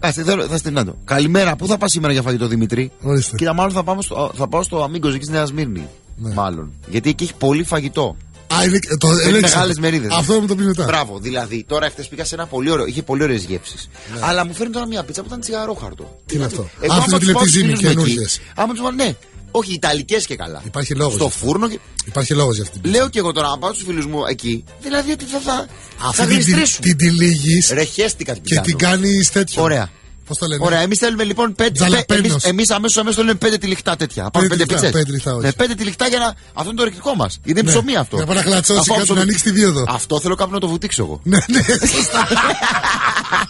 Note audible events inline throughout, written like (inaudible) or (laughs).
Κάτσε, θέλω, θα στην άντω. Καλημέρα, πού θα πας σήμερα για φαγητό Δημητρή; Ορίστε. Κοίτα, μάλλον θα, πάω στο, θα πάω στο Αμίγκος εκεί στη Νέα Σμύρνη. Ναι. Μάλλον. Γιατί εκεί έχει πολύ φαγητό. Α, είναι, το ελέγξα. μεγάλες μερίδες. Αυτό μου το πει μετά. Μπράβο, δηλαδή τώρα χθε πήγα σε ένα πολύ ωραίο, είχε πολύ ωραίες γεύσεις. Ναι. Αλλά μου φέρνει τώρα μια πίτσα που ήταν τσιγαρόχαρτο. Τι είναι αυτό; Εγώ Α, άμα αυτή με τους τη πάω στους λεπτή ζύμη, φίλους μου εκεί, καινούργιες. Άμα του βάλω, ναι, όχι, Ιταλικές και καλά. Υπάρχει λόγος Στο γι' αυτό. φούρνο. Και... Υπάρχει λόγος για αυτή την Λέω και εγώ τώρα, να πάω στους φίλους μου εκεί. Δηλαδή ότι θα, θα, θα Αυτή την, την, γλιστρήσουν. την τυλίγεις Ρε, χέστηκα την και την πιάνω. κάνεις τέτοιο. Ωραία. Πώς το λένε; Ωραία, εμείς θέλουμε λοιπόν πέντε. Τζαλαπένος. Εμεί εμείς αμέσω αμέσως θέλουμε πέντε τυλιχτά τέτοια. Να Πάμε Πέντε πέντε τυλιχτά, πιτσέ. πέντε τυλιχτά, όχι. Ναι, πέντε τυλιχτά για να. Αυτό είναι το ρεκτικό μας. Είναι Ναι. ψωμί αυτό. Για να πάει να κλατσώσει Αυτό κάτι, ψωμί. να ανοίξεις τη δίωδο. Αυτό θέλω κάπου να το βουτήξω εγώ. Ναι, ναι, σωστά. (laughs)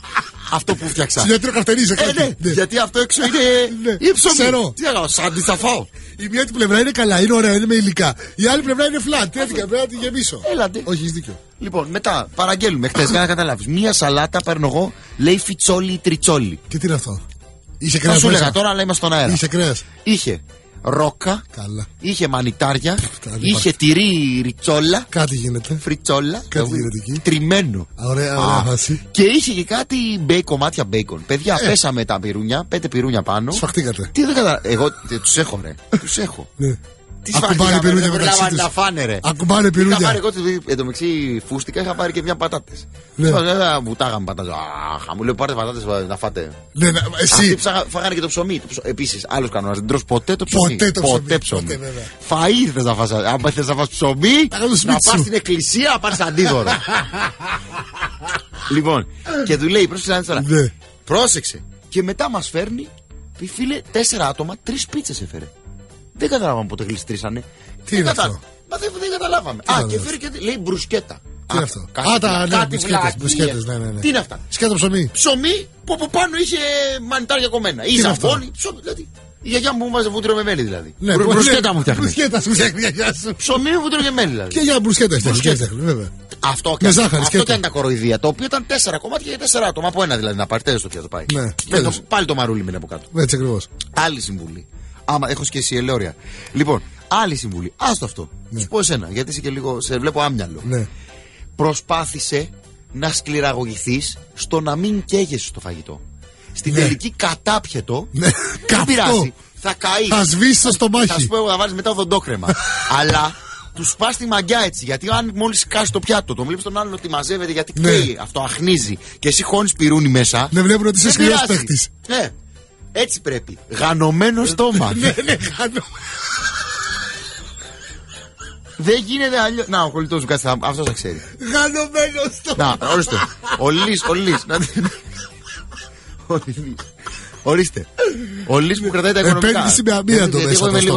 αυτό που φτιάξα. Συνέδριο καρτερίζει Ε, κάτι. ναι, Ναι. γιατί αυτό έξω είναι. Ναι. είναι ψωμί. Ξερό. Τι θα κάνω, σαν τι θα φάω. Η μία του πλευρά είναι καλά, είναι ωραία, είναι με υλικά. Η άλλη πλευρά είναι flat. Τι έτσι πρέπει να τη γεμίσω. Έλατε. Όχι, έχεις δίκιο. Λοιπόν, μετά παραγγέλνουμε χτε για να καταλάβεις. Μία σαλάτα παίρνω εγώ, λέει φιτσόλι ή τριτσόλι. Και τι είναι αυτό; Είσαι Θα κρέας. σου έλεγα τώρα, αλλά είμαστε στον αέρα. Είσαι κρέας; Είχε ρόκα, Καλά. είχε μανιτάρια, Αυτά δεν είχε τυρί ριτσόλα, Κάτι γίνεται. φριτσόλα, Κάτι εγώ- γίνεται εκεί. τριμμένο. Α, Ωραία, ωραία φάση. Και είχε και κάτι μπέι, κομμάτια μπέικον. Παιδιά, Ε. πέσαμε τα πυρούνια, πέντε πυρούνια πάνω. Σφαχτήκατε. Τι δεν κατάλαβα. Εγώ τους έχω, ρε. (laughs) Τους έχω. Ναι. Τι Ακουμπάνε σφαχτήκαμε, πυρούνια δεν μεταξύ προλάβανε τους. να φάνε, ρε. Ακουμπάνε Είχα πάρει πυρούνια. εγώ εν τω μεταξύ φούστηκα, είχα πάρει και μια πατάτες. Ναι. Ναι. Βουτάγαμε πατάτε. Αχ, μου λέει πάρτε πατάτες να φάτε. Ναι, ναι, Αυτοί εσύ. ψάγα- φάγανε και το ψωμί. Επίσης, άλλος κανόνας. Δεν τρως ποτέ το ψωμί. Ποτέ το ψωμί, Ποτέ ψωμί. ποτέ, βέβαια. Φαΐ θες να φας. Αν θες να φας ψωμί, Θα κάνω να σπίτι πας σου. στην εκκλησία να πάρεις αντίδωρο. (laughs) λοιπόν, και του λέει, πρόσεξε να δεις τώρα. Ναι. Πρόσεξε. Και μετά μας φέρνει, πει, φίλε, τέσσερα άτομα, τρεις πίτσες έφερε. Δεν καταλάβαμε πότε γλιστρήσανε. Τι Δεν είναι κατα- αυτό; Μα δεν, δεν καταλάβαμε. Τι Α, είναι και αυτό; φέρει και λέει μπρουσκέτα. Τι είναι αυτό; κάτι Α, τα βλα- ναι, κάτι μπουσκέτες, βλακίες. μπουσκέτες, ναι, ναι, ναι. Τι είναι αυτά; Σκέτο ψωμί. Ψωμί που από πάνω είχε μανιτάρια κομμένα. Ή είναι αυτό; ζαμπόνι, ψωμί. Δηλαδή. Η γιαγιά μου βάζε βούτυρο με μέλι δηλαδή. Ναι, Μπρου- ναι, Μπρουσκέτα μου φτιάχνει. Μπρουσκέτα σου φτιάχνει η γιαγιά σου. Ψωμί με βούτυρο και μέλι δηλαδή. Και για μπρουσκέτα φτιάχνει. και Μπρουσκέτα. φτιάχνει, βέβαια. Αυτό, Με και, ζάχαρη, αυτό σκέτο. και είναι τα κοροϊδία. Το οποίο ήταν τέσσερα κομμάτια για τέσσερα άτομα. Από ένα δηλαδή να πάρει. Τέλος το πιάτο πάει. Ναι, Με το, τέλος. πάλι το μαρούλι μείνει από κάτω. Έτσι ακριβώς. Άλλη συμβουλή. Άμα έχω και εσύ ελαιόρια. Λοιπόν, άλλη συμβουλή. Άστο αυτό. Σου πω εσένα, γιατί είσαι και λίγο. Σε βλέπω άμυαλο. Ναι. Προσπάθησε να σκληραγωγηθείς στο να μην καίγεσαι στο φαγητό. Στην Ναι. τελική κατάπιετο. Ναι. Δεν Καυτό. πειράζει. Θα καείς. Θα σβήσεις το Θα σου στομάχι. πω εγώ να βάλεις μετά οδοντόκρεμα. (laughs) Αλλά του πα τη μαγιά έτσι. Γιατί αν μόλις κάσει το πιάτο, τον βλέπεις τον άλλον ότι μαζεύεται γιατί Ναι. καίει, αυτό αχνίζει και εσύ χώνεις πυρούνι μέσα. Ναι, βλέπουν ότι είσαι δεν σκληρό πειράζει. παίχτη. Ναι. Έτσι πρέπει. Γανωμένο στόμα. (laughs) Ναι, ναι, κάνω. Δεν γίνεται αλλιώς. Να, ο κολλητός σου κάτσε. Αυτός θα ξέρει. Γανωμένο στο. Να, ορίστε. Ο Λύς, ο Λύς. Να- Ο Λύς. Ορίστε. Ο Λύς που κρατάει τα οικονομικά. Επένδυση με αμύαντο Γιατί μέσα